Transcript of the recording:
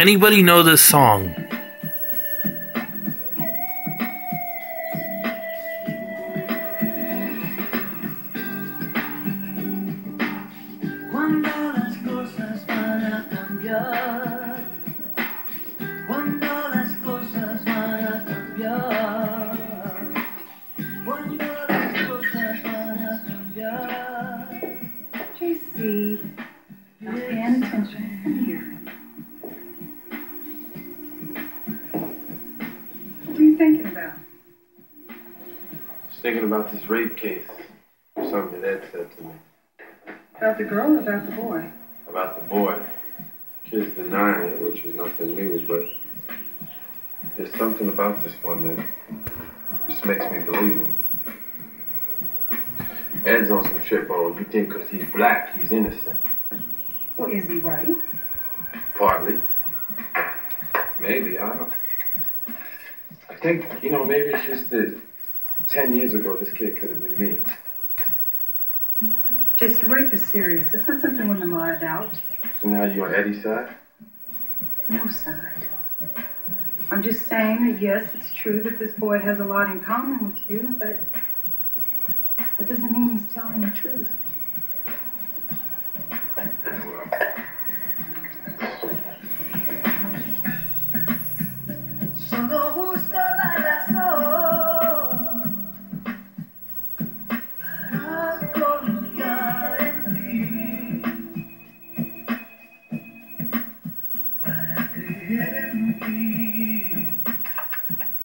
Anybody know this song? Cuando las thinking about this rape case. Something that Ed said to me. About the girl or about the boy? About the boy. Kids denying it, which is nothing new, but there's something about this one that just makes me believe him. Ed's on some trip, oh, you think because he's black, he's innocent. Well, is he right? Partly. Maybe, I don't. I think, you know, maybe it's just that 10 years ago, this kid could have been me. JC, rape is serious. It's not something women lie about. So now you on Eddie's side? No side. I'm just saying that yes, it's true that this boy has a lot in common with you, but that doesn't mean he's telling the truth. Get everything.